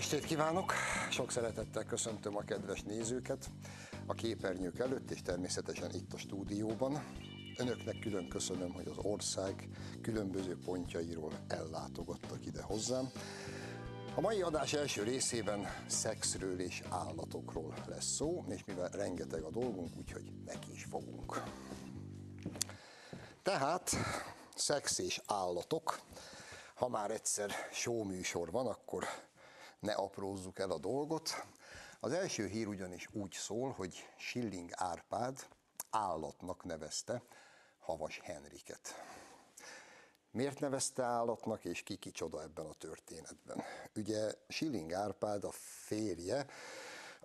Estét kívánok! Sok szeretettel köszöntöm a kedves nézőket a képernyők előtt, és természetesen itt a stúdióban. Önöknek külön köszönöm, hogy az ország különböző pontjairól ellátogattak ide hozzám. A mai adás első részében szexről és állatokról lesz szó, és mivel rengeteg a dolgunk, úgyhogy neki is fogunk. Tehát szex és állatok. Ha már egyszer műsor van, akkor ne aprózzuk el a dolgot. Az első hír ugyanis úgy szól, hogy Schilling Árpád állatnak nevezte Havas Henriket. Miért nevezte állatnak, és ki kicsoda ebben a történetben? Ugye Schilling Árpád a férje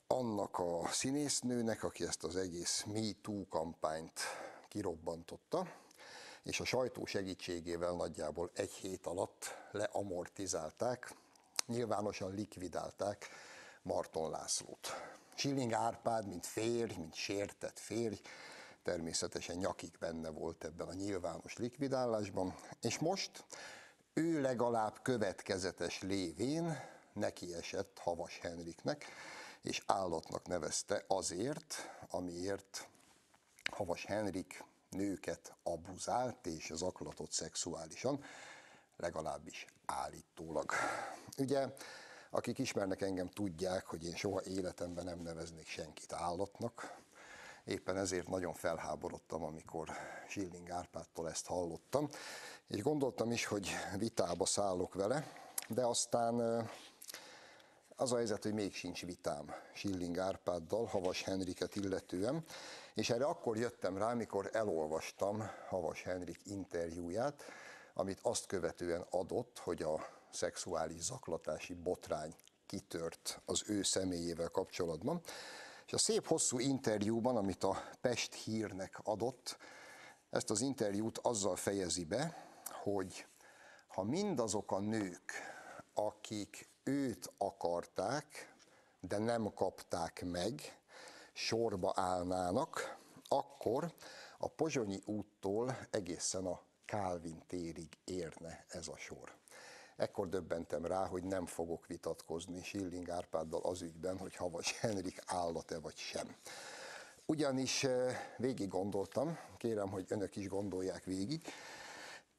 annak a színésznőnek, aki ezt az egész Me Too kampányt kirobbantotta, és a sajtó segítségével nagyjából egy hét alatt leamortizálták, nyilvánosan likvidálták Marton Lászlót. Schilling Árpád, mint férj, mint sértett férj, természetesen nyakig benne volt ebben a nyilvános likvidálásban, és most ő legalább következetes lévén neki esett Havas Henriknek, és állatnak nevezte azért, amiért Havas Henrik nőket abuzált és zaklatott szexuálisan, legalábbis állítólag. Ugye, akik ismernek engem, tudják, hogy én soha életemben nem neveznék senkit állatnak, Éppen ezért nagyon felháborodtam, amikor Zsilling Árpádtól ezt hallottam, és gondoltam is, hogy vitába szállok vele, de aztán az a helyzet, hogy még sincs vitám Schilling Árpáddal, Havas Henriket illetően, és erre akkor jöttem rá, mikor elolvastam Havas Henrik interjúját, amit azt követően adott, hogy a szexuális zaklatási botrány kitört az ő személyével kapcsolatban. És a szép hosszú interjúban, amit a Pest hírnek adott, ezt az interjút azzal fejezi be, hogy ha mindazok a nők, akik őt akarták, de nem kapták meg, sorba állnának, akkor a Pozsonyi úttól egészen a Kálvin térig érne ez a sor. Ekkor döbbentem rá, hogy nem fogok vitatkozni Schilling Árpáddal az ügyben, hogy Havas Henrik állat-e vagy sem. Ugyanis eh, végig gondoltam, kérem, hogy önök is gondolják végig,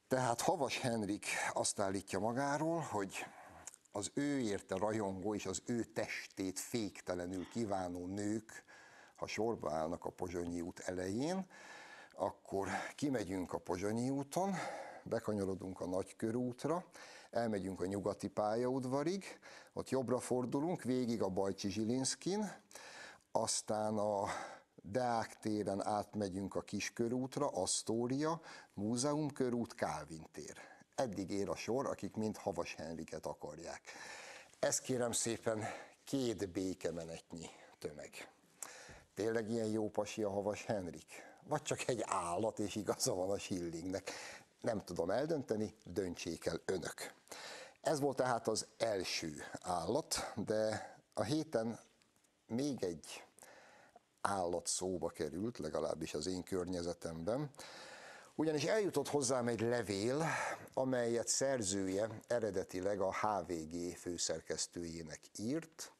tehát Havas Henrik azt állítja magáról, hogy az ő érte rajongó és az ő testét féktelenül kívánó nők, ha sorba állnak a Pozsonyi út elején, akkor kimegyünk a Pozsonyi úton, bekanyarodunk a Nagykörútra, elmegyünk a nyugati pályaudvarig, ott jobbra fordulunk, végig a Bajcsi Zsilinszkin, aztán a Deák téren átmegyünk a Kiskörútra, Asztória, Múzeum körút, Kálvin tér. Eddig ér a sor, akik mind Havas Henriket akarják. Ez kérem szépen két békemenetnyi tömeg. Tényleg ilyen jó pasi a Havas Henrik? Vagy csak egy állat, és igaza van a Schillingnek? Nem tudom eldönteni, döntsék el önök. Ez volt tehát az első állat, de a héten még egy állat szóba került, legalábbis az én környezetemben, ugyanis eljutott hozzám egy levél, amelyet szerzője eredetileg a HVG főszerkesztőjének írt.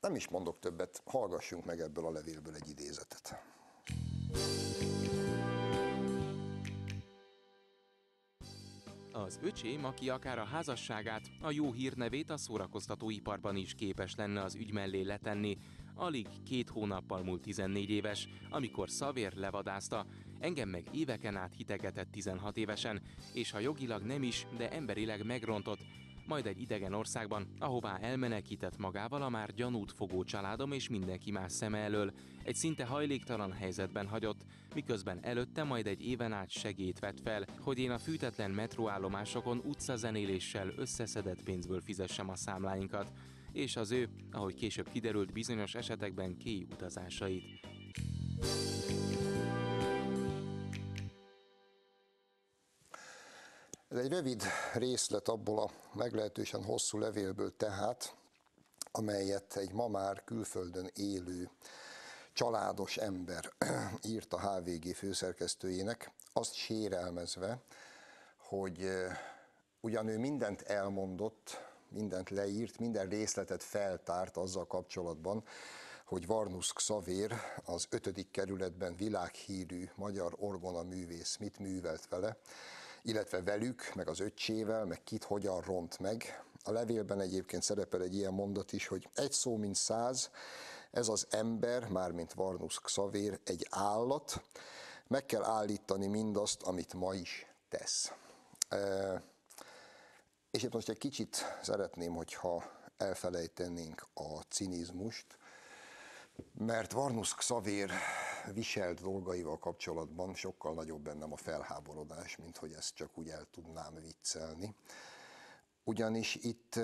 Nem is mondok többet, hallgassunk meg ebből a levélből egy idézetet. Az öcsém, aki akár a házasságát, a jó hírnevét a szórakoztatóiparban is képes lenne az ügy mellé letenni, alig két hónappal múlt 14 éves, amikor szavér levadázta, engem meg éveken át hitegetett 16 évesen, és ha jogilag nem is, de emberileg megrontott, majd egy idegen országban, ahová elmenekített magával a már gyanút fogó családom és mindenki más szeme elől, egy szinte hajléktalan helyzetben hagyott, miközben előtte majd egy éven át segét vett fel, hogy én a fűtetlen metróállomásokon utcazenéléssel összeszedett pénzből fizessem a számláinkat, és az ő, ahogy később kiderült bizonyos esetekben kéi utazásait. Ez egy rövid részlet abból a meglehetősen hosszú levélből tehát, amelyet egy ma már külföldön élő családos ember írt a HVG főszerkesztőjének, azt sérelmezve, hogy ugyan ő mindent elmondott, mindent leírt, minden részletet feltárt azzal kapcsolatban, hogy Varnusz Xavér az 5. kerületben világhírű magyar orgona művész mit művelt vele, illetve velük, meg az öccsével, meg kit hogyan ront meg. A levélben egyébként szerepel egy ilyen mondat is, hogy egy szó mint száz, ez az ember, mármint Varnusz Xavér, egy állat, meg kell állítani mindazt, amit ma is tesz. És itt most egy kicsit szeretném, hogyha elfelejtenénk a cinizmust, mert Varnusz Xavér viselt dolgaival kapcsolatban sokkal nagyobb bennem a felháborodás, mint hogy ezt csak úgy el tudnám viccelni. Ugyanis itt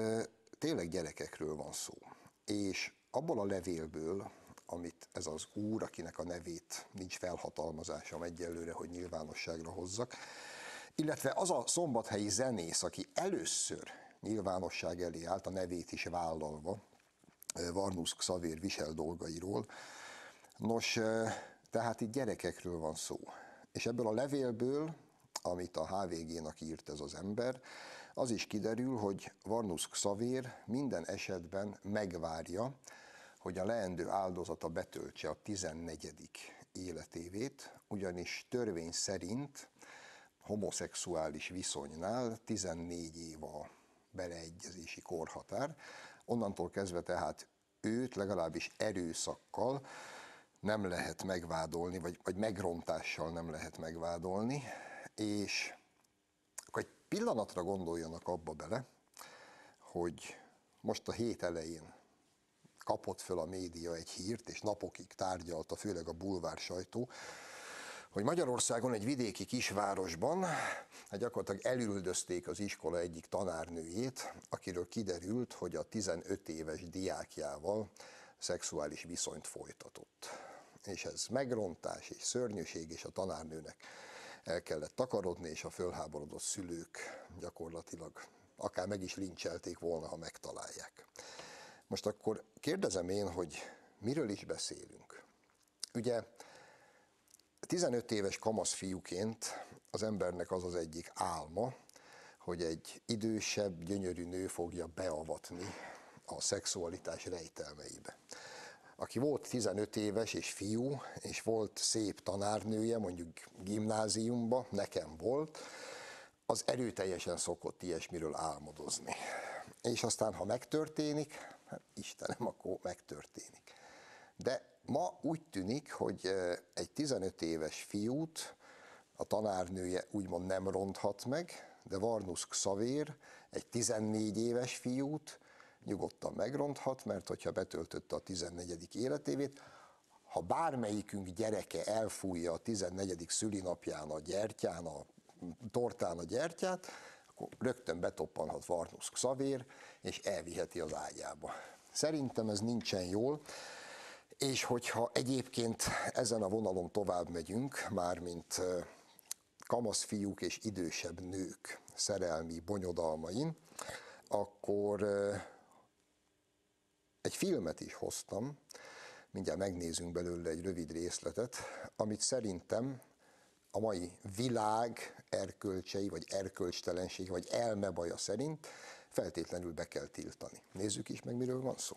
tényleg gyerekekről van szó. És abból a levélből, amit ez az úr, akinek a nevét nincs felhatalmazásom egyelőre, hogy nyilvánosságra hozzak, illetve az a szombathelyi zenész, aki először nyilvánosság elé állt, a nevét is vállalva, Varnusz Xavér visel dolgairól. Nos, tehát itt gyerekekről van szó. És ebből a levélből, amit a HVG-nak írt ez az ember, az is kiderül, hogy Varnusz Xavér minden esetben megvárja, hogy a leendő áldozata betöltse a 14. életévét, ugyanis törvény szerint homoszexuális viszonynál 14 év a beleegyezési korhatár, onnantól kezdve tehát őt legalábbis erőszakkal nem lehet megvádolni, vagy, vagy megrontással nem lehet megvádolni, és akkor egy pillanatra gondoljanak abba bele, hogy most a hét elején kapott föl a média egy hírt, és napokig tárgyalta, főleg a bulvár sajtó, hogy Magyarországon egy vidéki kisvárosban hát gyakorlatilag elüldözték az iskola egyik tanárnőjét, akiről kiderült, hogy a 15 éves diákjával szexuális viszonyt folytatott. És ez megrontás és szörnyűség, és a tanárnőnek el kellett takarodni, és a fölháborodott szülők gyakorlatilag akár meg is lincselték volna, ha megtalálják. Most akkor kérdezem én, hogy miről is beszélünk? Ugye 15 éves kamasz fiúként az embernek az az egyik álma, hogy egy idősebb, gyönyörű nő fogja beavatni a szexualitás rejtelmeibe. Aki volt 15 éves és fiú, és volt szép tanárnője, mondjuk gimnáziumba, nekem volt, az erőteljesen szokott ilyesmiről álmodozni. És aztán, ha megtörténik, hát Istenem, akkor megtörténik. De Ma úgy tűnik, hogy egy 15 éves fiút a tanárnője úgymond nem ronthat meg, de Varnusz Xavér egy 14 éves fiút nyugodtan megronthat, mert hogyha betöltötte a 14. életévét, ha bármelyikünk gyereke elfújja a 14. szülinapján a gyertyán, a tortán a gyertyát, akkor rögtön betoppanhat Varnusz Xavér, és elviheti az ágyába. Szerintem ez nincsen jól, és hogyha egyébként ezen a vonalon tovább megyünk, mármint kamasz fiúk és idősebb nők szerelmi bonyodalmain, akkor egy filmet is hoztam, mindjárt megnézünk belőle egy rövid részletet, amit szerintem a mai világ erkölcsei, vagy erkölcstelenség, vagy elmebaja szerint feltétlenül be kell tiltani. Nézzük is meg, miről van szó.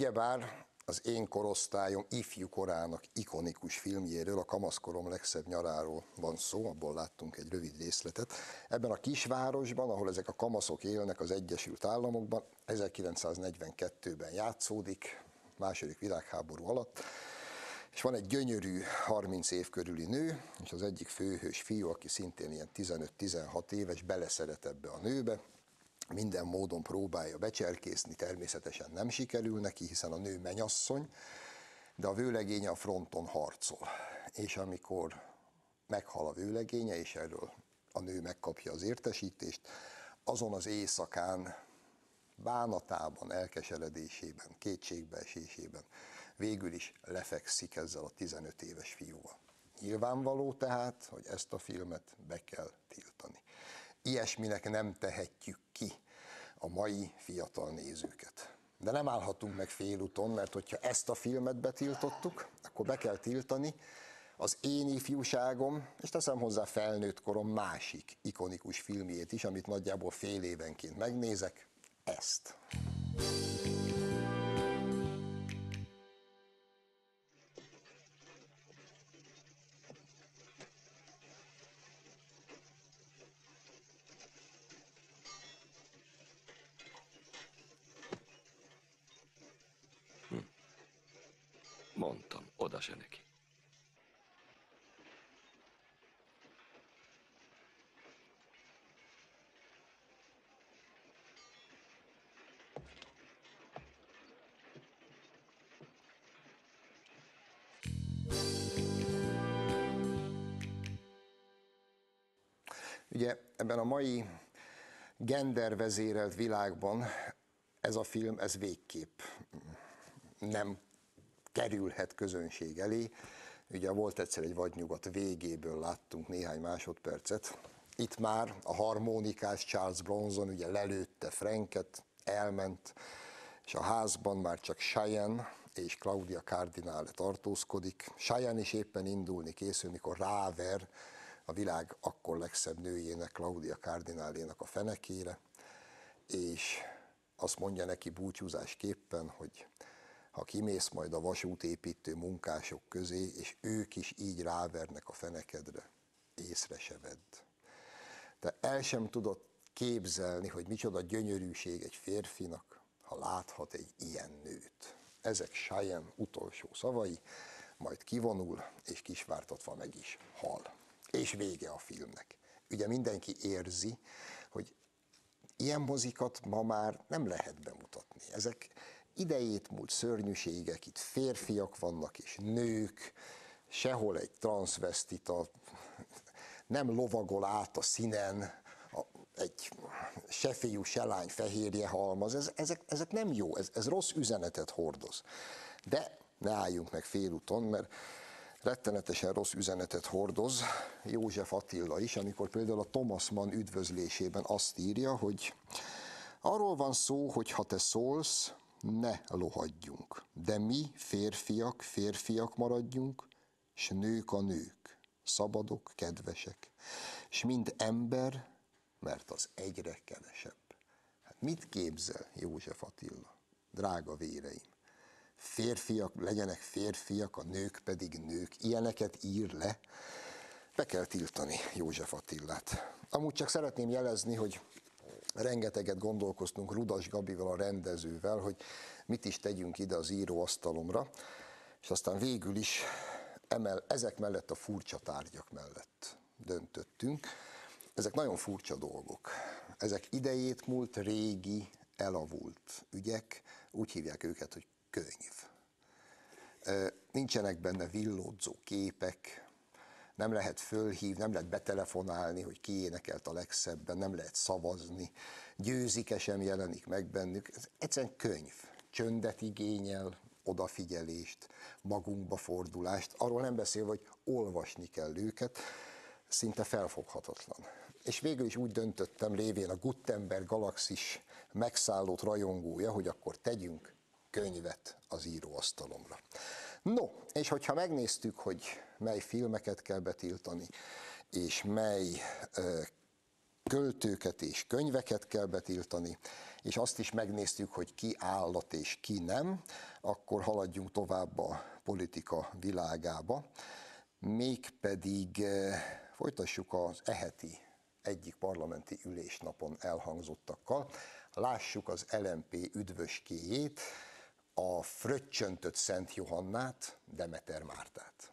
Ugyebár az én korosztályom ifjú korának ikonikus filmjéről, a Kamaszkorom legszebb nyaráról van szó, abból láttunk egy rövid részletet. Ebben a kisvárosban, ahol ezek a kamaszok élnek az Egyesült Államokban, 1942-ben játszódik, második világháború alatt, és van egy gyönyörű 30 év körüli nő, és az egyik főhős fiú, aki szintén ilyen 15-16 éves, beleszeret ebbe a nőbe, minden módon próbálja becserkészni, természetesen nem sikerül neki, hiszen a nő menyasszony, de a vőlegénye a fronton harcol. És amikor meghal a vőlegénye, és erről a nő megkapja az értesítést, azon az éjszakán bánatában, elkeseredésében, kétségbeesésében végül is lefekszik ezzel a 15 éves fiúval. Nyilvánvaló tehát, hogy ezt a filmet be kell tiltani. Ilyesminek nem tehetjük ki a mai fiatal nézőket. De nem állhatunk meg félúton, mert hogyha ezt a filmet betiltottuk, akkor be kell tiltani az én ifjúságom, és teszem hozzá felnőtt korom másik ikonikus filmjét is, amit nagyjából fél évenként megnézek, ezt. Ugye ebben a mai gendervezérelt világban ez a film, ez végképp nem kerülhet közönség elé. Ugye volt egyszer egy vadnyugat végéből láttunk néhány másodpercet. Itt már a harmonikás Charles Bronson ugye lelőtte Franket, elment, és a házban már csak Cheyenne és Claudia Cardinale tartózkodik. Cheyenne is éppen indulni készül, mikor ráver a világ akkor legszebb nőjének, Claudia Cardinálénak a fenekére, és azt mondja neki búcsúzásképpen, hogy ha kimész majd a vasútépítő munkások közé, és ők is így rávernek a fenekedre, észre se vedd. De el sem tudod képzelni, hogy micsoda gyönyörűség egy férfinak, ha láthat egy ilyen nőt. Ezek Cheyenne utolsó szavai, majd kivonul, és kisvártatva meg is hal. És vége a filmnek. Ugye mindenki érzi, hogy ilyen mozikat ma már nem lehet bemutatni. Ezek idejét múlt szörnyűségek, itt férfiak vannak és nők, sehol egy transvestita nem lovagol át a színen, a, egy se fiú, se lány fehérje halmaz, ez, ezek, ezek nem jó, ez, ez rossz üzenetet hordoz. De ne álljunk meg félúton, mert rettenetesen rossz üzenetet hordoz József Attila is, amikor például a Thomas Mann üdvözlésében azt írja, hogy arról van szó, hogy ha te szólsz, ne lohadjunk, de mi férfiak, férfiak maradjunk, s nők a nők, szabadok, kedvesek, és mind ember, mert az egyre kevesebb. Hát mit képzel József Attila, drága véreim? Férfiak legyenek férfiak, a nők pedig nők. Ilyeneket ír le. Be kell tiltani József Attillát. Amúgy csak szeretném jelezni, hogy rengeteget gondolkoztunk Rudas Gabival, a rendezővel, hogy mit is tegyünk ide az íróasztalomra, és aztán végül is emel, ezek mellett a furcsa tárgyak mellett döntöttünk. Ezek nagyon furcsa dolgok. Ezek idejét múlt, régi, elavult ügyek, úgy hívják őket, hogy könyv. Nincsenek benne villódzó képek, nem lehet fölhív, nem lehet betelefonálni, hogy ki énekelt a legszebben, nem lehet szavazni, győzike sem jelenik meg bennük. Ez egyszerűen könyv. Csöndet igényel, odafigyelést, magunkba fordulást, arról nem beszél, hogy olvasni kell őket, szinte felfoghatatlan. És végül is úgy döntöttem, lévén a Gutenberg galaxis megszállott rajongója, hogy akkor tegyünk könyvet az íróasztalomra. No, és hogyha megnéztük, hogy mely filmeket kell betiltani, és mely költőket és könyveket kell betiltani, és azt is megnéztük, hogy ki állat és ki nem, akkor haladjunk tovább a politika világába. Mégpedig folytassuk az eheti egyik parlamenti ülésnapon elhangzottakkal. Lássuk az LMP üdvöskéjét, a fröccsöntött Szent Johannát, Demeter Mártát.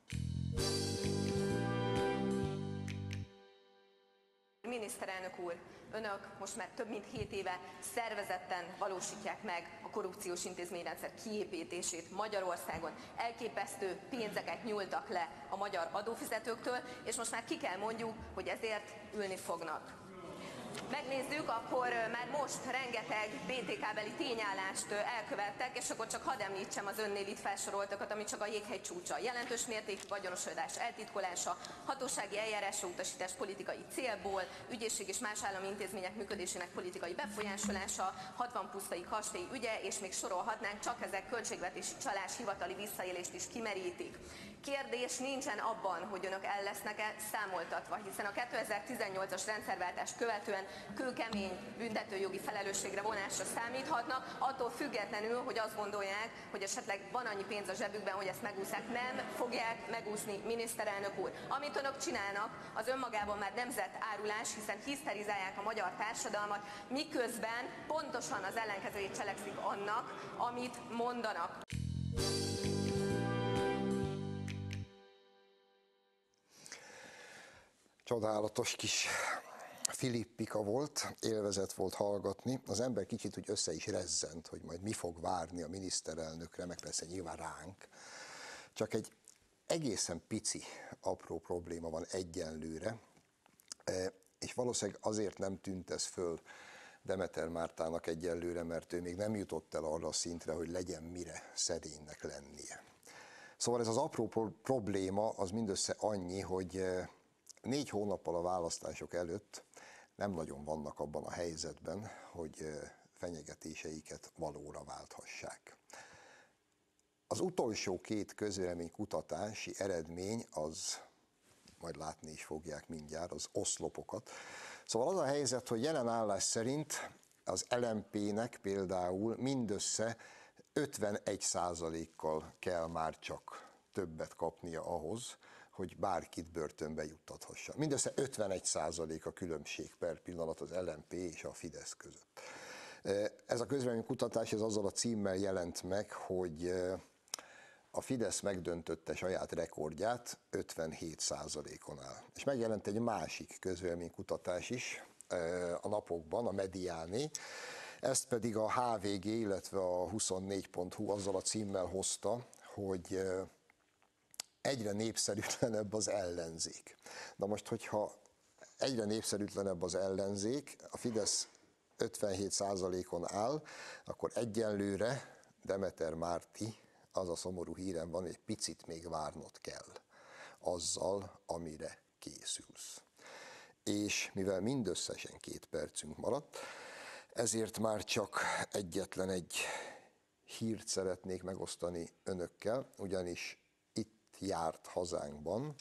Miniszterelnök úr, önök most már több mint 7 éve szervezetten valósítják meg a korrupciós intézményrendszer kiépítését Magyarországon. Elképesztő pénzeket nyúltak le a magyar adófizetőktől, és most már ki kell mondjuk, hogy ezért ülni fognak. Megnézzük, akkor már most rengeteg BTK-beli tényállást elkövettek, és akkor csak hadd említsem az önnél itt felsoroltakat, ami csak a jéghegy csúcsa. Jelentős mértékű vagyonosodás eltitkolása, hatósági eljárásra utasítás politikai célból, ügyészség és más állami intézmények működésének politikai befolyásolása, 60 pusztai kastély ügye, és még sorolhatnánk, csak ezek költségvetési csalás, hivatali visszaélést is kimerítik. Kérdés nincsen abban, hogy önök el lesznek-e számoltatva, hiszen a 2018-as rendszerváltást követően kőkemény büntetőjogi felelősségre vonásra számíthatnak, attól függetlenül, hogy azt gondolják, hogy esetleg van annyi pénz a zsebükben, hogy ezt megúszják. Nem fogják megúszni, miniszterelnök úr. Amit önök csinálnak, az önmagában már nemzetárulás, hiszen hiszterizálják a magyar társadalmat, miközben pontosan az ellenkezőjét cselekszik annak, amit mondanak. Csodálatos kis Filippika volt, élvezet volt hallgatni. Az ember kicsit úgy össze is rezzent, hogy majd mi fog várni a miniszterelnökre, meg persze nyilván ránk. Csak egy egészen pici, apró probléma van egyenlőre, e, és valószínűleg azért nem tűnt ez föl Demeter Mártának egyelőre, mert ő még nem jutott el arra a szintre, hogy legyen mire szerénynek lennie. Szóval ez az apró probléma az mindössze annyi, hogy e, négy hónappal a választások előtt nem nagyon vannak abban a helyzetben, hogy fenyegetéseiket valóra válthassák. Az utolsó két közvélemény kutatási eredmény az, majd látni is fogják mindjárt, az oszlopokat. Szóval az a helyzet, hogy jelen állás szerint az LMP-nek például mindössze 51% kal kell már csak többet kapnia ahhoz, hogy bárkit börtönbe juttathassa. Mindössze 51 százalék a különbség per pillanat az LMP és a Fidesz között. Ez a kutatás ez azzal a címmel jelent meg, hogy a Fidesz megdöntötte saját rekordját 57 százalékon áll. És megjelent egy másik kutatás is a napokban, a Mediáné, ezt pedig a HVG, illetve a 24.hu azzal a címmel hozta, hogy egyre népszerűtlenebb az ellenzék. Na most, hogyha egyre népszerűtlenebb az ellenzék, a Fidesz 57%-on áll, akkor egyenlőre Demeter Márti, az a szomorú hírem van, egy picit még várnod kell azzal, amire készülsz. És mivel mindösszesen két percünk maradt, ezért már csak egyetlen egy hírt szeretnék megosztani önökkel, ugyanis járt hazánkban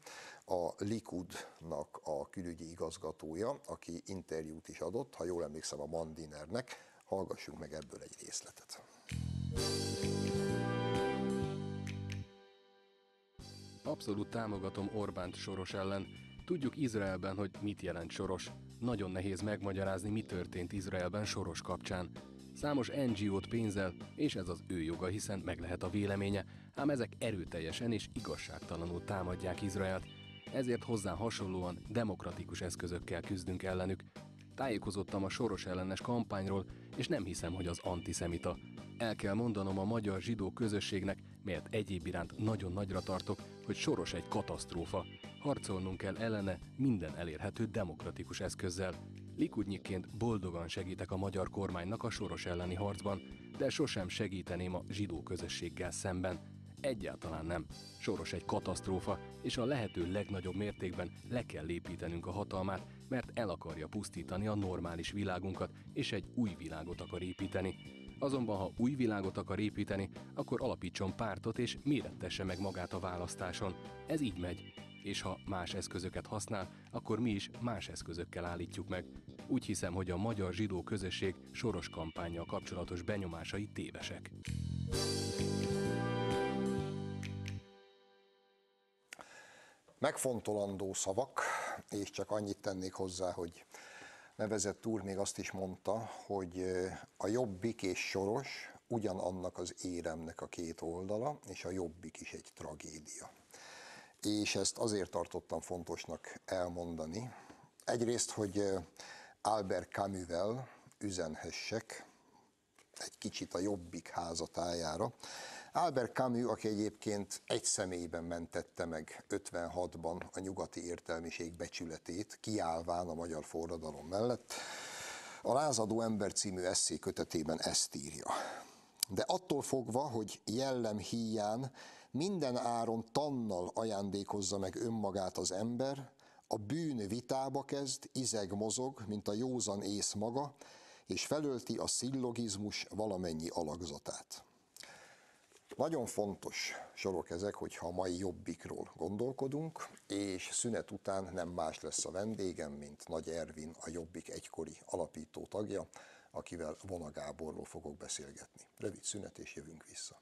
a Likudnak a külügyi igazgatója, aki interjút is adott, ha jól emlékszem a Mandinernek. Hallgassunk meg ebből egy részletet. Abszolút támogatom Orbánt Soros ellen. Tudjuk Izraelben, hogy mit jelent Soros. Nagyon nehéz megmagyarázni, mi történt Izraelben Soros kapcsán. Számos NGO-t pénzel, és ez az ő joga, hiszen meg lehet a véleménye, ám ezek erőteljesen és igazságtalanul támadják Izraelt, ezért hozzá hasonlóan demokratikus eszközökkel küzdünk ellenük. Tájékozottam a soros ellenes kampányról, és nem hiszem, hogy az antiszemita. El kell mondanom a magyar zsidó közösségnek, melyet egyéb iránt nagyon nagyra tartok, hogy soros egy katasztrófa. Harcolnunk kell ellene minden elérhető demokratikus eszközzel. Likudnyiként boldogan segítek a magyar kormánynak a soros elleni harcban, de sosem segíteném a zsidó közösséggel szemben. Egyáltalán nem. Soros egy katasztrófa, és a lehető legnagyobb mértékben le kell lépítenünk a hatalmát, mert el akarja pusztítani a normális világunkat, és egy új világot akar építeni. Azonban, ha új világot akar építeni, akkor alapítson pártot és mérettesse meg magát a választáson. Ez így megy. És ha más eszközöket használ, akkor mi is más eszközökkel állítjuk meg. Úgy hiszem, hogy a magyar zsidó közösség soros kampányjal kapcsolatos benyomásai tévesek. Megfontolandó szavak, és csak annyit tennék hozzá, hogy nevezett úr még azt is mondta, hogy a jobbik és soros ugyanannak az éremnek a két oldala, és a jobbik is egy tragédia. És ezt azért tartottam fontosnak elmondani. Egyrészt, hogy Albert Camus-vel üzenhessek egy kicsit a jobbik házatájára, Albert Camus, aki egyébként egy személyben mentette meg 56-ban a nyugati értelmiség becsületét, kiállván a magyar forradalom mellett, a Lázadó ember című eszé kötetében ezt írja. De attól fogva, hogy jellem híján minden áron tannal ajándékozza meg önmagát az ember, a bűn vitába kezd, izeg mozog, mint a józan ész maga, és felölti a szillogizmus valamennyi alakzatát. Nagyon fontos sorok ezek, hogyha a mai jobbikról gondolkodunk, és szünet után nem más lesz a vendégem, mint Nagy Ervin, a jobbik egykori alapító tagja, akivel Vona Gáborról fogok beszélgetni. Rövid szünet, és jövünk vissza.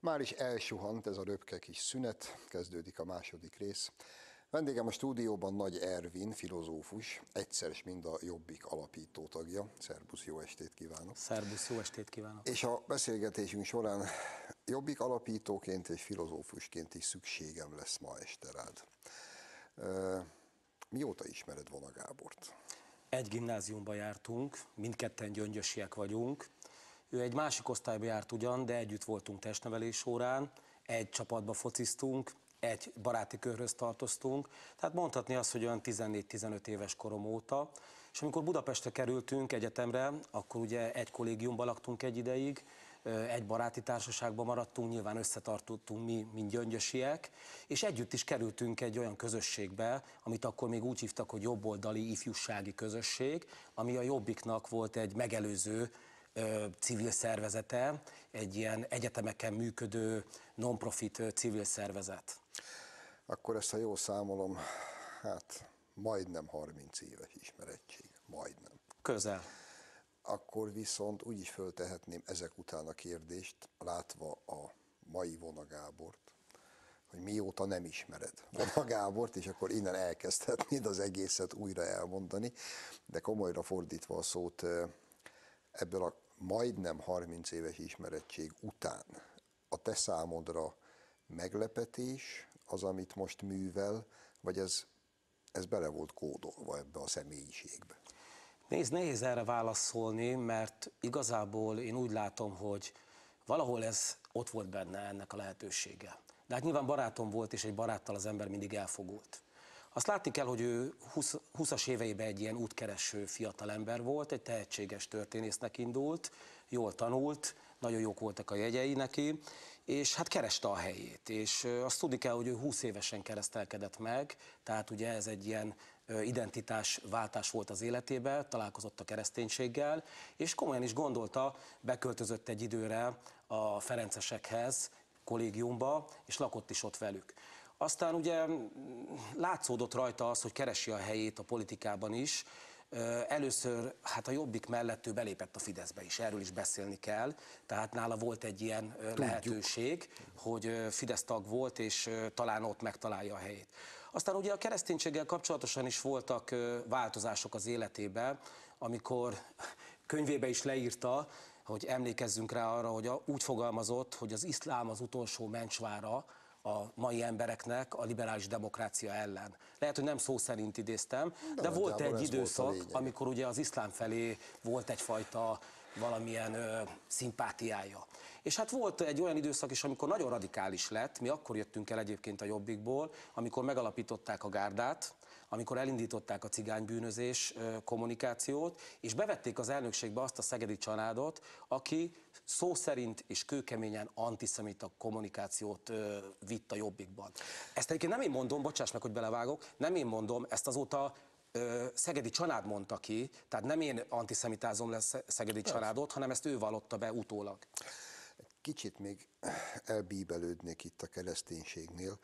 Már is elsuhant ez a röpke kis szünet, kezdődik a második rész. Vendégem a stúdióban Nagy Ervin, filozófus, egyszer is mind a Jobbik alapító tagja. Szerbusz, jó estét kívánok! Szerbusz, jó estét kívánok! És a beszélgetésünk során Jobbik alapítóként és filozófusként is szükségem lesz ma este rád. Mióta ismered Vona Gábort? Egy gimnáziumba jártunk, mindketten gyöngyösiek vagyunk, ő egy másik osztályba járt ugyan, de együtt voltunk testnevelés órán, egy csapatba fociztunk, egy baráti körhöz tartoztunk, tehát mondhatni azt, hogy olyan 14-15 éves korom óta. És amikor Budapestre kerültünk egyetemre, akkor ugye egy kollégiumban laktunk egy ideig, egy baráti társaságban maradtunk, nyilván összetartottunk mi, mint gyöngyösiek, és együtt is kerültünk egy olyan közösségbe, amit akkor még úgy hívtak, hogy jobboldali ifjúsági közösség, ami a Jobbiknak volt egy megelőző civil szervezete, egy ilyen egyetemeken működő non-profit civil szervezet. Akkor ezt, ha jól számolom, hát majdnem 30 éves ismerettség, majdnem. Közel. Akkor viszont úgy is föltehetném ezek után a kérdést, látva a mai Vona Gábort, hogy mióta nem ismered Vona Gábort, és akkor innen elkezdhetnéd az egészet újra elmondani, de komolyra fordítva a szót, ebből a majdnem 30 éves ismerettség után a te számodra meglepetés az, amit most művel, vagy ez, ez bele volt kódolva ebbe a személyiségbe? Nézd, nehéz erre válaszolni, mert igazából én úgy látom, hogy valahol ez ott volt benne ennek a lehetősége. De hát nyilván barátom volt, és egy baráttal az ember mindig elfogult. Azt látni kell, hogy ő 20, 20-as éveiben egy ilyen útkereső fiatalember volt, egy tehetséges történésznek indult, jól tanult, nagyon jók voltak a jegyei neki, és hát kereste a helyét. És azt tudni kell, hogy ő 20 évesen keresztelkedett meg, tehát ugye ez egy ilyen identitásváltás volt az életében, találkozott a kereszténységgel, és komolyan is gondolta, beköltözött egy időre a Ferencesekhez, kollégiumba, és lakott is ott velük. Aztán ugye látszódott rajta az, hogy keresi a helyét a politikában is, Először hát a Jobbik mellett ő belépett a Fideszbe is, erről is beszélni kell, tehát nála volt egy ilyen Tudjuk. lehetőség, hogy Fidesz tag volt, és talán ott megtalálja a helyét. Aztán ugye a kereszténységgel kapcsolatosan is voltak változások az életében, amikor könyvébe is leírta, hogy emlékezzünk rá arra, hogy úgy fogalmazott, hogy az iszlám az utolsó mencsvára, a mai embereknek a liberális demokrácia ellen. Lehet, hogy nem szó szerint idéztem, de, de volt egy időszak, amikor ugye az iszlám felé volt egyfajta valamilyen ö, szimpátiája. És hát volt egy olyan időszak is, amikor nagyon radikális lett, mi akkor jöttünk el egyébként a Jobbikból, amikor megalapították a gárdát, amikor elindították a cigánybűnözés kommunikációt, és bevették az elnökségbe azt a szegedi családot, aki szó szerint és kőkeményen antiszemita kommunikációt vitt a jobbikban. Ezt egyébként nem én mondom, bocsáss meg, hogy belevágok, nem én mondom, ezt azóta Szegedi család mondta ki, tehát nem én antiszemitázom lesz Szegedi családot, hanem ezt ő vallotta be utólag. Kicsit még elbíbelődnék itt a kereszténységnél.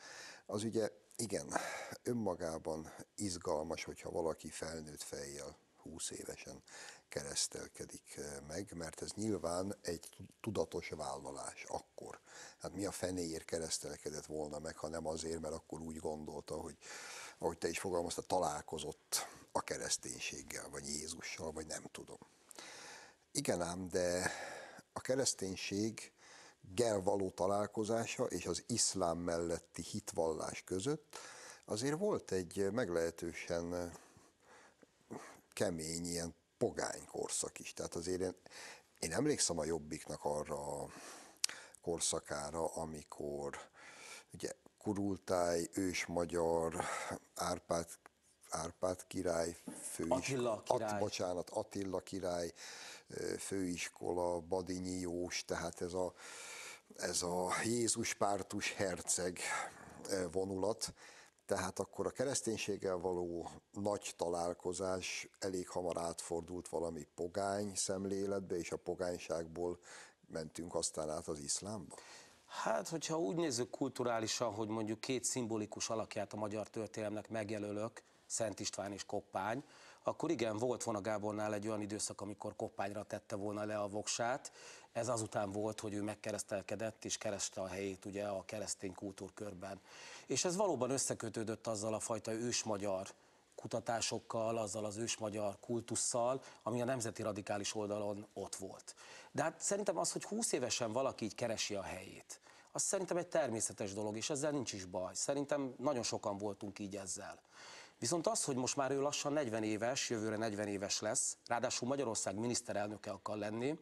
Az ugye igen, önmagában izgalmas, hogyha valaki felnőtt fejjel 20 évesen keresztelkedik meg, mert ez nyilván egy tudatos vállalás akkor. Hát mi a fenéért keresztelkedett volna meg, ha nem azért, mert akkor úgy gondolta, hogy ahogy te is fogalmazta, találkozott a kereszténységgel, vagy Jézussal, vagy nem tudom. Igen ám, de a kereszténység gel való találkozása és az iszlám melletti hitvallás között azért volt egy meglehetősen kemény ilyen pogány korszak is. Tehát azért én, én emlékszem a Jobbiknak arra a korszakára, amikor ugye Kurultáj, ős magyar, Árpád, Árpád király, főiskola, Attila király. At, bocsánat, Attila király, főiskola, Badinyi Jós, tehát ez a, ez a Jézus pártus herceg vonulat, tehát akkor a kereszténységgel való nagy találkozás elég hamar átfordult valami pogány szemléletbe, és a pogányságból mentünk aztán át az iszlámba? Hát, hogyha úgy nézzük kulturálisan, hogy mondjuk két szimbolikus alakját a magyar történelemnek megjelölök, Szent István és Koppány, akkor igen, volt volna Gábornál egy olyan időszak, amikor Koppányra tette volna le a voksát. Ez azután volt, hogy ő megkeresztelkedett és kereste a helyét ugye a keresztény kultúrkörben. És ez valóban összekötődött azzal a fajta ősmagyar kutatásokkal, azzal az ősmagyar kultusszal, ami a nemzeti radikális oldalon ott volt. De hát szerintem az, hogy 20 évesen valaki így keresi a helyét, az szerintem egy természetes dolog, és ezzel nincs is baj. Szerintem nagyon sokan voltunk így ezzel. Viszont az, hogy most már ő lassan 40 éves, jövőre 40 éves lesz, ráadásul Magyarország miniszterelnöke akar lenni,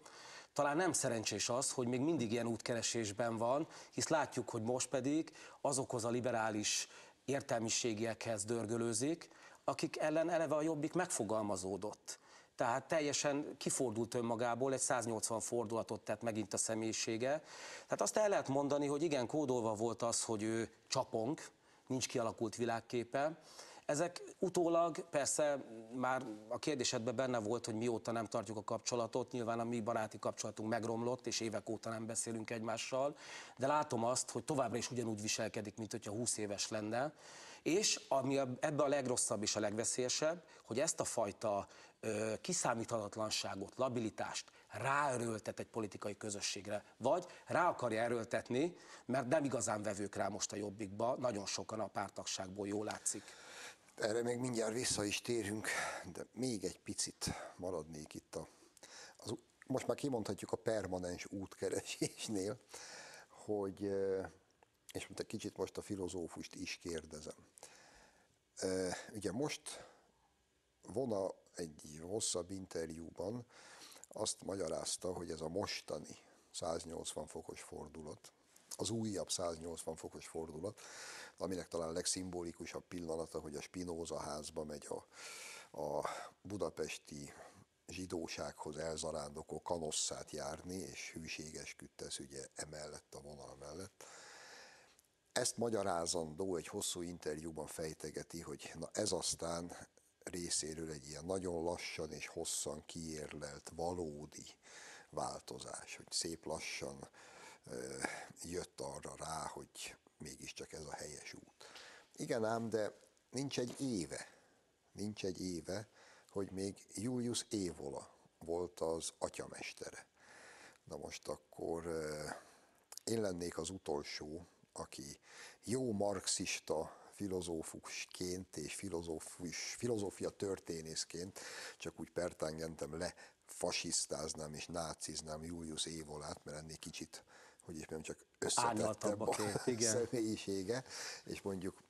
talán nem szerencsés az, hogy még mindig ilyen útkeresésben van, hisz látjuk, hogy most pedig azokhoz a liberális értelmiségiekhez dörgölőzik, akik ellen eleve a jobbik megfogalmazódott. Tehát teljesen kifordult önmagából, egy 180 fordulatot tett megint a személyisége. Tehát azt el lehet mondani, hogy igen, kódolva volt az, hogy ő csapong, nincs kialakult világképe, ezek utólag persze már a kérdésedben benne volt, hogy mióta nem tartjuk a kapcsolatot, nyilván a mi baráti kapcsolatunk megromlott, és évek óta nem beszélünk egymással, de látom azt, hogy továbbra is ugyanúgy viselkedik, mint hogyha 20 éves lenne, és ami ebbe a legrosszabb és a legveszélyesebb, hogy ezt a fajta ö, kiszámíthatatlanságot, labilitást ráerőltet egy politikai közösségre, vagy rá akarja erőltetni, mert nem igazán vevők rá most a jobbikba, nagyon sokan a pártagságból jól látszik. Erre még mindjárt vissza is térünk, de még egy picit maradnék itt a, az, most már kimondhatjuk a permanens útkeresésnél, hogy, és egy kicsit most a filozófust is kérdezem. Ugye most Vona egy hosszabb interjúban azt magyarázta, hogy ez a mostani 180 fokos fordulat, az újabb 180 fokos fordulat, aminek talán legszimbolikusabb pillanata, hogy a Spinoza házba megy a, a budapesti zsidósághoz elzarándokó kanosszát járni, és hűségesküdt ugye emellett a vonal mellett. Ezt magyarázandó egy hosszú interjúban fejtegeti, hogy na ez aztán részéről egy ilyen nagyon lassan és hosszan kiérlelt valódi változás, hogy szép lassan jött arra rá, hogy mégiscsak ez a helyes út. Igen ám, de nincs egy éve, nincs egy éve, hogy még Julius Évola volt az atyamestere. Na most akkor én lennék az utolsó, aki jó marxista filozófusként és filozófus, filozófia történészként csak úgy pertangentem le fasisztáznám és náciznám Julius Évolát, mert ennél kicsit hogy is mondjam, csak összetettebb a, a igen. személyisége, és mondjuk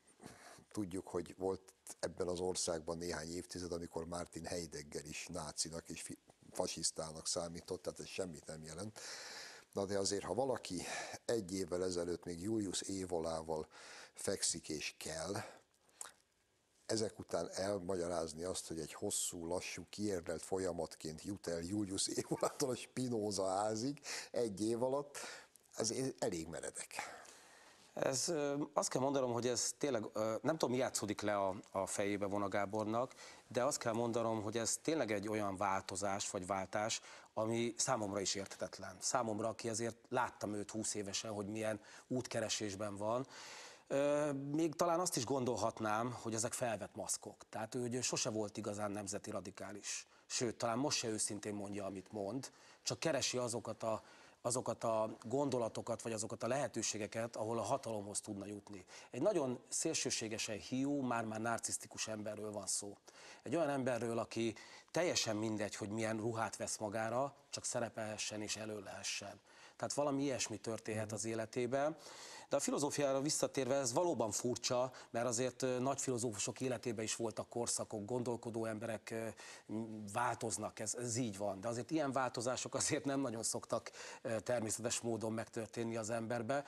tudjuk, hogy volt ebben az országban néhány évtized, amikor Martin Heidegger is nácinak és fasisztának számított, tehát ez semmit nem jelent. Na de azért, ha valaki egy évvel ezelőtt még Julius Évolával fekszik és kell, ezek után elmagyarázni azt, hogy egy hosszú, lassú, kiérlelt folyamatként jut el Julius Évolától a Spinoza házig egy év alatt, ez elég meredek. Ez, azt kell mondanom, hogy ez tényleg, nem tudom, mi játszódik le a, a fejébe Vona Gábornak, de azt kell mondanom, hogy ez tényleg egy olyan változás, vagy váltás, ami számomra is értetetlen. Számomra, aki azért láttam őt 20 évesen, hogy milyen útkeresésben van, Még talán azt is gondolhatnám, hogy ezek felvett maszkok. Tehát ő ugye sose volt igazán nemzeti radikális. Sőt, talán most se őszintén mondja, amit mond, csak keresi azokat a, azokat a gondolatokat, vagy azokat a lehetőségeket, ahol a hatalomhoz tudna jutni. Egy nagyon szélsőségesen hiú, már-már narcisztikus emberről van szó. Egy olyan emberről, aki teljesen mindegy, hogy milyen ruhát vesz magára, csak szerepelhessen és elő lehessen. Tehát valami ilyesmi történhet az életében. De a filozófiára visszatérve ez valóban furcsa, mert azért nagy filozófusok életében is voltak korszakok, gondolkodó emberek változnak, ez, ez így van. De azért ilyen változások azért nem nagyon szoktak természetes módon megtörténni az emberbe.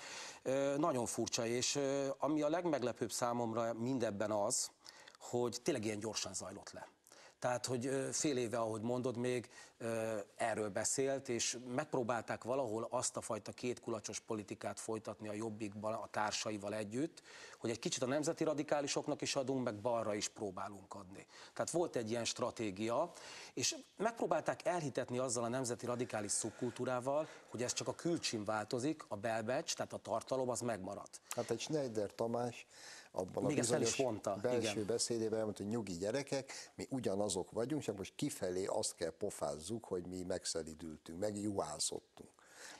Nagyon furcsa, és ami a legmeglepőbb számomra mindebben az, hogy tényleg ilyen gyorsan zajlott le. Tehát, hogy fél éve, ahogy mondod, még erről beszélt, és megpróbálták valahol azt a fajta kétkulacsos politikát folytatni a Jobbikban a társaival együtt, hogy egy kicsit a nemzeti radikálisoknak is adunk, meg balra is próbálunk adni. Tehát volt egy ilyen stratégia, és megpróbálták elhitetni azzal a nemzeti radikális szubkultúrával, hogy ez csak a külcsin változik, a belbecs, tehát a tartalom az megmarad. Hát egy Schneider Tamás abban Még a bizonyos mondta, belső igen. beszédében elmondta, hogy nyugi gyerekek, mi ugyanazok vagyunk, csak most kifelé azt kell pofázzuk, hogy mi megszelidültünk, megjuházottunk.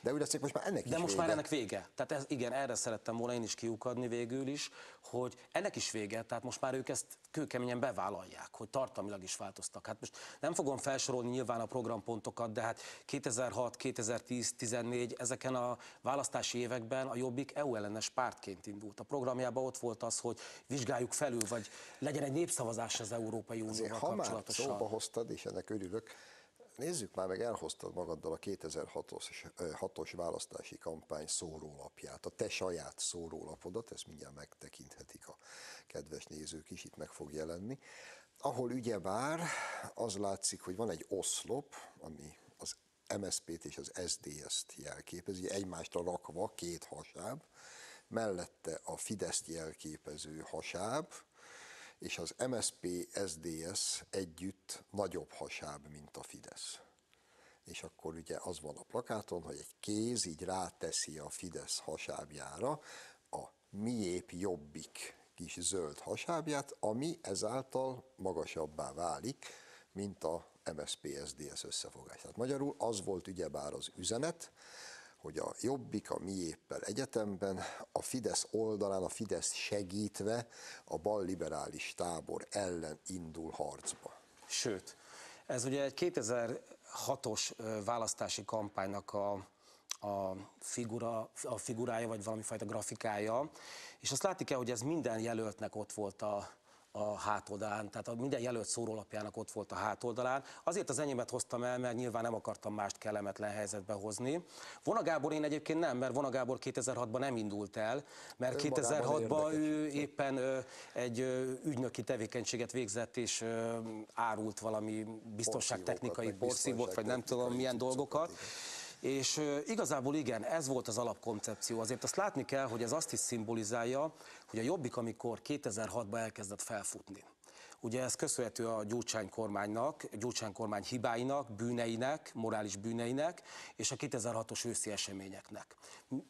De úgy látszik, most már ennek De is most vége. már ennek vége. Tehát ez, igen, erre szerettem volna én is kiukadni végül is, hogy ennek is vége, tehát most már ők ezt kőkeményen bevállalják, hogy tartalmilag is változtak. Hát most nem fogom felsorolni nyilván a programpontokat, de hát 2006, 2010, 14 ezeken a választási években a Jobbik EU ellenes pártként indult. A programjában ott volt az, hogy vizsgáljuk felül, vagy legyen egy népszavazás az Európai Unióval ha már kapcsolatosan. szóba hoztad, és ennek örülök, nézzük már meg, elhoztad magaddal a 2006-os ö, hatos választási kampány szórólapját, a te saját szórólapodat, ezt mindjárt megtekinthetik a kedves nézők is, itt meg fog jelenni, ahol ugyebár az látszik, hogy van egy oszlop, ami az MSZP-t és az SDS-t jelképezi, egymásra rakva két hasáb, mellette a Fideszt jelképező hasáb, és az MSP SDS együtt nagyobb hasáb, mint a Fidesz. És akkor ugye az van a plakáton, hogy egy kéz így ráteszi a Fidesz hasábjára a miép jobbik kis zöld hasábját, ami ezáltal magasabbá válik, mint a MSP SDS összefogás. Tehát magyarul az volt ugyebár az üzenet, hogy a Jobbik a miéppel egyetemben, a Fidesz oldalán, a Fidesz segítve a balliberális tábor ellen indul harcba. Sőt, ez ugye egy 2006-os ö, választási kampánynak a, a, figura, a figurája, vagy valami fajta grafikája, és azt látni kell, hogy ez minden jelöltnek ott volt a, a hátoldalán, tehát a minden jelölt szórólapjának ott volt a hátoldalán. Azért az enyémet hoztam el, mert nyilván nem akartam mást kellemetlen helyzetbe hozni. Vona Gábor én egyébként nem, mert Vona Gábor 2006-ban nem indult el, mert Önmagában 2006-ban érdekes. ő éppen ö, egy ö, ügynöki tevékenységet végzett, és ö, árult valami biztonságtechnikai porszívót, vagy nem tudom milyen dolgokat. igen. És igazából igen, ez volt az alapkoncepció. Azért azt látni kell, hogy ez azt is szimbolizálja, hogy a Jobbik, amikor 2006-ban elkezdett felfutni. Ugye ez köszönhető a Gyurcsány kormánynak, Gyurcsány kormány hibáinak, bűneinek, morális bűneinek, és a 2006-os őszi eseményeknek.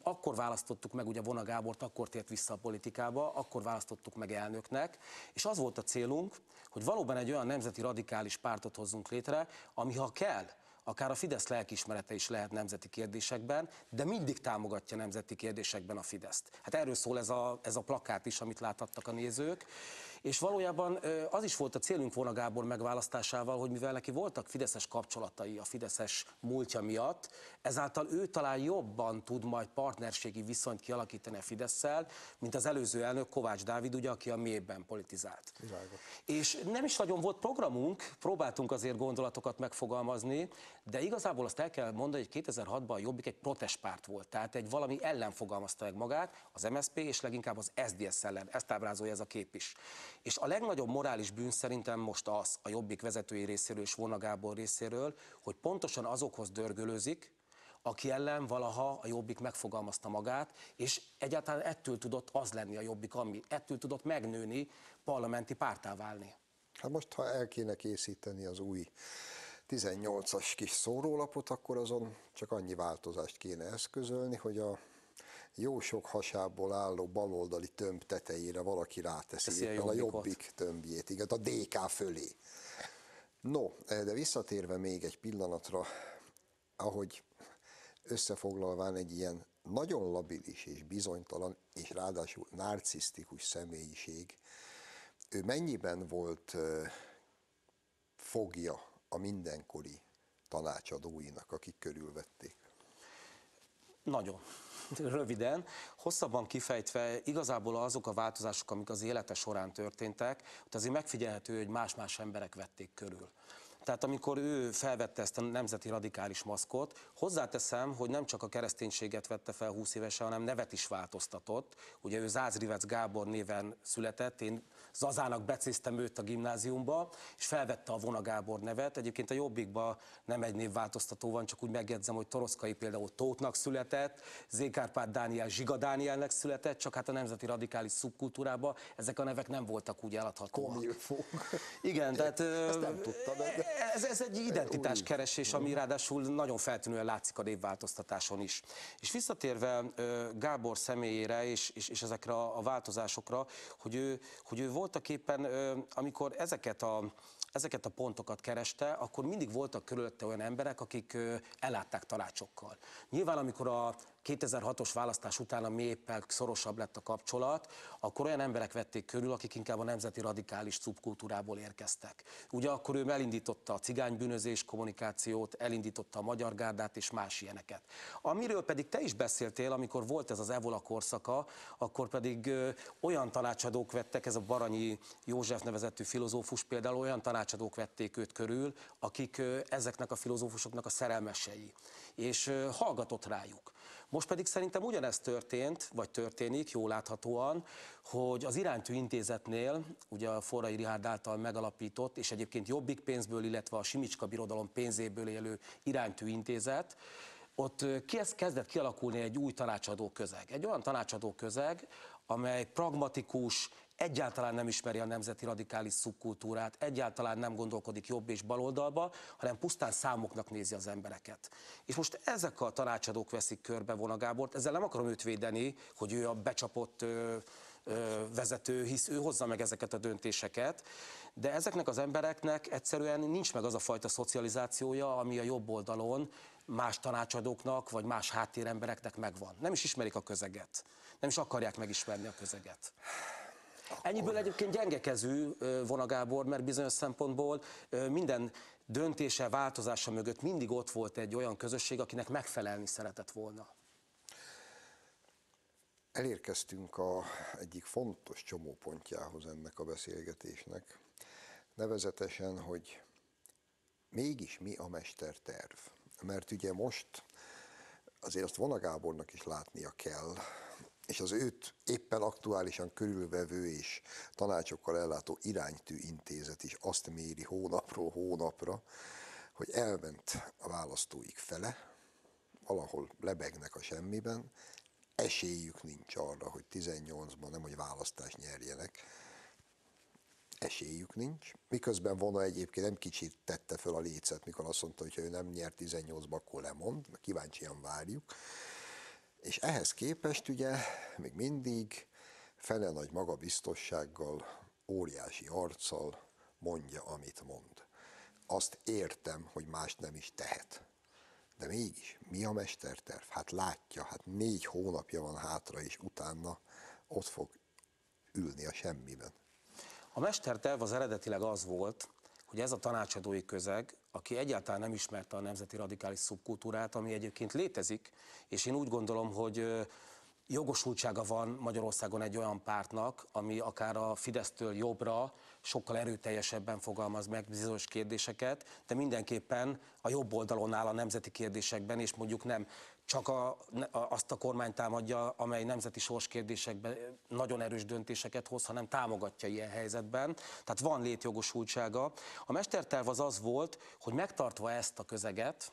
Akkor választottuk meg ugye Vona Gábort, akkor tért vissza a politikába, akkor választottuk meg elnöknek, és az volt a célunk, hogy valóban egy olyan nemzeti radikális pártot hozzunk létre, ami ha kell, akár a Fidesz lelkiismerete is lehet nemzeti kérdésekben, de mindig támogatja nemzeti kérdésekben a Fideszt. Hát erről szól ez a, ez a plakát is, amit láthattak a nézők. És valójában az is volt a célunk Vona Gábor megválasztásával, hogy mivel neki voltak fideszes kapcsolatai a fideszes múltja miatt, ezáltal ő talán jobban tud majd partnerségi viszonyt kialakítani a Fidesszel, mint az előző elnök Kovács Dávid, ugye, aki a mélyben politizált. Világos. És nem is nagyon volt programunk, próbáltunk azért gondolatokat megfogalmazni, de igazából azt el kell mondani, hogy 2006-ban a Jobbik egy protestpárt volt, tehát egy valami ellen fogalmazta meg magát, az MSZP és leginkább az SDS ellen, ezt ábrázolja ez a kép is. És a legnagyobb morális bűn szerintem most az, a Jobbik vezetői részéről és Vona Gábor részéről, hogy pontosan azokhoz dörgölőzik, aki ellen valaha a Jobbik megfogalmazta magát, és egyáltalán ettől tudott az lenni a Jobbik, ami ettől tudott megnőni, parlamenti pártá válni. Hát most, ha el kéne készíteni az új 18-as kis szórólapot, akkor azon csak annyi változást kéne eszközölni, hogy a jó sok hasából álló baloldali tömb tetejére valaki ráteszi Teszi a éppen a Jobbikot. jobbik tömbjét, igen, a DK fölé. No, de visszatérve még egy pillanatra, ahogy összefoglalván egy ilyen nagyon labilis és bizonytalan, és ráadásul narcisztikus személyiség, ő mennyiben volt fogja a mindenkori tanácsadóinak, akik körülvették? Nagyon. Röviden, hosszabban kifejtve, igazából azok a változások, amik az élete során történtek, ott azért megfigyelhető, hogy más-más emberek vették körül. Tehát amikor ő felvette ezt a nemzeti radikális maszkot, hozzáteszem, hogy nem csak a kereszténységet vette fel 20 évesen, hanem nevet is változtatott. Ugye ő Zázrivec Gábor néven született, én Zazának becéztem őt a gimnáziumba, és felvette a Vona Gábor nevet. Egyébként a Jobbikban nem egy névváltoztató van, csak úgy megjegyzem, hogy Toroszkai például Tótnak született, Zékárpád Dániel Zsiga Dánielnek született, csak hát a nemzeti radikális szubkultúrában ezek a nevek nem voltak úgy eladhatóak. Komilfó. Igen, tehát Ezt nem tudtam, de- ez, ez egy identitáskeresés, ami ráadásul nagyon feltűnően látszik a névváltoztatáson is. És visszatérve Gábor személyére és, és, és ezekre a változásokra, hogy ő, hogy ő voltak éppen, amikor ezeket a ezeket a pontokat kereste, akkor mindig voltak körülötte olyan emberek, akik ellátták tanácsokkal. Nyilván, amikor a 2006-os választás után a méppel szorosabb lett a kapcsolat, akkor olyan emberek vették körül, akik inkább a nemzeti radikális szubkultúrából érkeztek. Ugye akkor ő elindította a cigánybűnözés kommunikációt, elindította a magyar gárdát és más ilyeneket. Amiről pedig te is beszéltél, amikor volt ez az Evola korszaka, akkor pedig ö, olyan tanácsadók vettek, ez a Baranyi József nevezetű filozófus például olyan tanácsadók vették őt körül, akik ö, ezeknek a filozófusoknak a szerelmesei, és ö, hallgatott rájuk. Most pedig szerintem ugyanezt történt, vagy történik, jól láthatóan, hogy az iránytű intézetnél, ugye a Forrai Rihárd által megalapított, és egyébként jobbik pénzből, illetve a Simicska Birodalom pénzéből élő iránytű intézet, ott kezdett kialakulni egy új tanácsadó közeg. Egy olyan tanácsadó közeg, amely pragmatikus, egyáltalán nem ismeri a nemzeti radikális szubkultúrát, egyáltalán nem gondolkodik jobb és baloldalba, hanem pusztán számoknak nézi az embereket. És most ezek a tanácsadók veszik körbe Vona Gábort, ezzel nem akarom őt védeni, hogy ő a becsapott ö, ö, vezető, hisz ő hozza meg ezeket a döntéseket, de ezeknek az embereknek egyszerűen nincs meg az a fajta szocializációja, ami a jobb oldalon más tanácsadóknak, vagy más háttérembereknek megvan. Nem is ismerik a közeget. Nem is akarják megismerni a közeget. Ennyiből egyébként gyengekezű Vona Gábor, mert bizonyos szempontból minden döntése, változása mögött mindig ott volt egy olyan közösség, akinek megfelelni szeretett volna. Elérkeztünk a egyik fontos csomópontjához ennek a beszélgetésnek, nevezetesen, hogy mégis mi a mesterterv. Mert ugye most azért azt Vona Gábornak is látnia kell, és az őt éppen aktuálisan körülvevő és tanácsokkal ellátó iránytű intézet is azt méri hónapról hónapra, hogy elment a választóik fele, valahol lebegnek a semmiben, esélyük nincs arra, hogy 18-ban nem, hogy választást nyerjenek, esélyük nincs. Miközben Vona egyébként nem kicsit tette föl a lécet, mikor azt mondta, hogy ha ő nem nyer 18-ba, akkor lemond, kíváncsian várjuk. És ehhez képest ugye még mindig fele nagy magabiztossággal, óriási arccal mondja, amit mond. Azt értem, hogy más nem is tehet. De mégis, mi a mesterterv? Hát látja, hát négy hónapja van hátra, és utána ott fog ülni a semmiben. A mesterterv az eredetileg az volt, hogy ez a tanácsadói közeg, aki egyáltalán nem ismerte a nemzeti radikális szubkultúrát, ami egyébként létezik, és én úgy gondolom, hogy jogosultsága van Magyarországon egy olyan pártnak, ami akár a Fidesztől jobbra sokkal erőteljesebben fogalmaz meg bizonyos kérdéseket, de mindenképpen a jobb oldalon áll a nemzeti kérdésekben, és mondjuk nem csak a, a, azt a kormány támadja, amely nemzeti sorskérdésekben nagyon erős döntéseket hoz, hanem támogatja ilyen helyzetben. Tehát van létjogosultsága. A mesterterv az az volt, hogy megtartva ezt a közeget,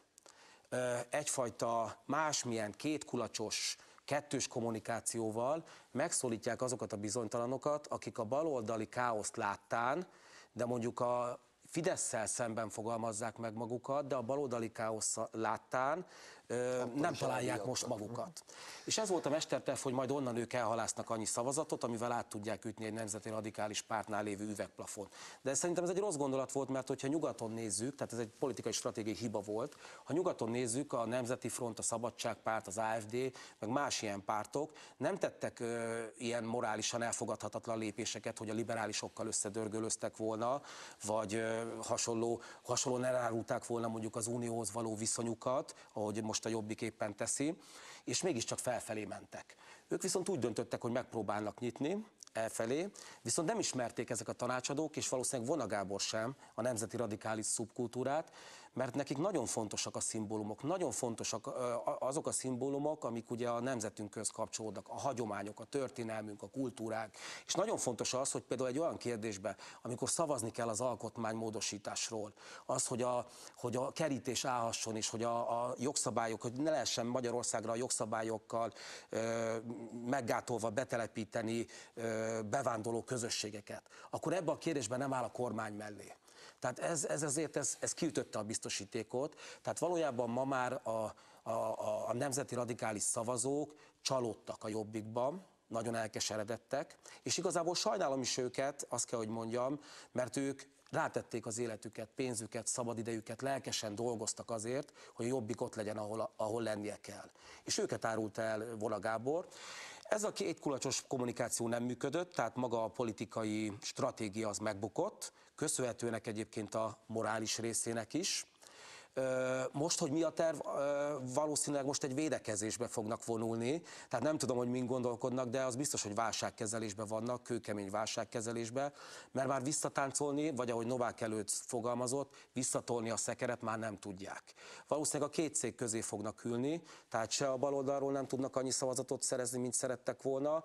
egyfajta másmilyen kétkulacsos, kettős kommunikációval megszólítják azokat a bizonytalanokat, akik a baloldali káoszt láttán, de mondjuk a Fidesz-szel szemben fogalmazzák meg magukat, de a baloldali káosz láttán ö, nem találják most magukat. És ez volt a mesterterv, hogy majd onnan ők elhalásznak annyi szavazatot, amivel át tudják ütni egy nemzeti radikális pártnál lévő üvegplafon. De szerintem ez egy rossz gondolat volt, mert hogyha nyugaton nézzük, tehát ez egy politikai stratégiai hiba volt, ha nyugaton nézzük, a Nemzeti Front, a Szabadságpárt, az AFD, meg más ilyen pártok nem tettek ö, ilyen morálisan elfogadhatatlan lépéseket, hogy a liberálisokkal összedörgölöztek volna, vagy ö, hasonló, hasonlóan elárulták volna mondjuk az unióhoz való viszonyukat, ahogy most a Jobbik éppen teszi, és mégiscsak felfelé mentek. Ők viszont úgy döntöttek, hogy megpróbálnak nyitni, elfelé, viszont nem ismerték ezek a tanácsadók, és valószínűleg Vona sem a nemzeti radikális szubkultúrát, mert nekik nagyon fontosak a szimbólumok, nagyon fontosak azok a szimbólumok, amik ugye a nemzetünkhöz kapcsolódnak, a hagyományok, a történelmünk, a kultúrák. És nagyon fontos az, hogy például egy olyan kérdésben, amikor szavazni kell az alkotmánymódosításról, az, hogy a, hogy a kerítés állhasson, és hogy a, a jogszabályok, hogy ne lehessen Magyarországra a jogszabályokkal ö, meggátolva betelepíteni ö, bevándorló közösségeket, akkor ebbe a kérdésben nem áll a kormány mellé. Tehát ez, ez azért ez, ez kiütötte a biztosítékot. Tehát valójában ma már a, a, a, a nemzeti radikális szavazók csalódtak a jobbikban, nagyon elkeseredettek, és igazából sajnálom is őket, azt kell, hogy mondjam, mert ők rátették az életüket, pénzüket, szabadidejüket, lelkesen dolgoztak azért, hogy a jobbik ott legyen, ahol, ahol lennie kell. És őket árult el Vona Gábor. Ez a két kulacsos kommunikáció nem működött, tehát maga a politikai stratégia az megbukott, köszönhetőnek egyébként a morális részének is. Most, hogy mi a terv, valószínűleg most egy védekezésbe fognak vonulni, tehát nem tudom, hogy mind gondolkodnak, de az biztos, hogy válságkezelésbe vannak, kőkemény válságkezelésbe, mert már visszatáncolni, vagy ahogy Novák előtt fogalmazott, visszatolni a szekeret már nem tudják. Valószínűleg a két cég közé fognak ülni, tehát se a baloldalról nem tudnak annyi szavazatot szerezni, mint szerettek volna,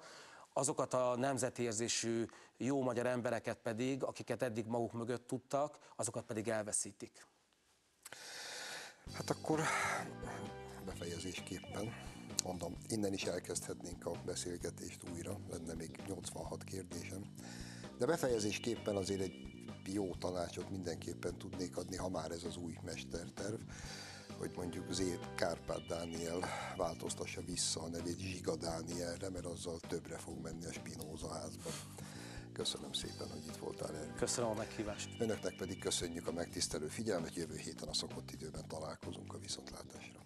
azokat a nemzetérzésű jó magyar embereket pedig, akiket eddig maguk mögött tudtak, azokat pedig elveszítik. Hát akkor befejezésképpen mondom, innen is elkezdhetnénk a beszélgetést újra, lenne még 86 kérdésem. De befejezésképpen azért egy jó tanácsot mindenképpen tudnék adni, ha már ez az új mesterterv, hogy mondjuk Z. Kárpát Dániel változtassa vissza a nevét Zsiga Dánielre, mert azzal többre fog menni a Spinoza házban. Köszönöm szépen, hogy itt voltál erről. Köszönöm a meghívást. Önöknek pedig köszönjük a megtisztelő figyelmet, jövő héten a szokott időben találkozunk a viszontlátásra.